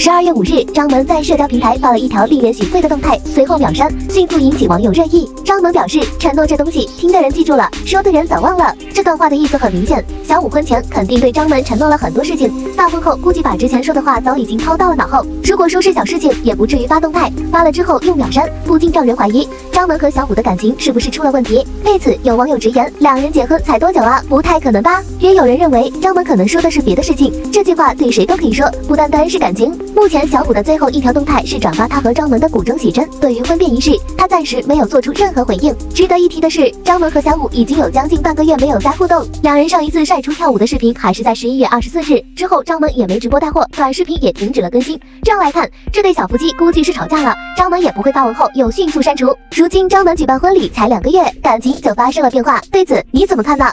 十二月五日，张萌在社交平台发了一条令人心碎的动态，随后秒删，迅速引起网友热议。张萌表示，承诺这东西，听的人记住了，说的人早忘了。这段话的意思很明显，小五婚前肯定对张萌承诺了很多事情，大婚后估计把之前说的话早已经抛到了脑后。如果说是小事情，也不至于发动态，发了之后又秒删，不禁让人怀疑张萌和小五的感情是不是出了问题。对此，有网友直言，两人结婚才多久啊？不太可能吧？也有人认为张萌可能说的是别的事情，这句话对谁都可以说，不单单是感情。目前小五的最后一条动态是转发他和张萌的古筝写真，对于婚变仪式，他暂时没有做出任何回应。值得一提的是，张萌和小五已经有将近半个月没有再互动，两人上一次晒出跳舞的视频还是在十一月二十四日之后，张萌也没直播带货，短视频也停止了更新。这样来看，这对小夫妻估计是吵架了，张萌也不会发文后又迅速删除。如今张萌举办婚礼才两个月，感情就发生了变化，对此你怎么看呢？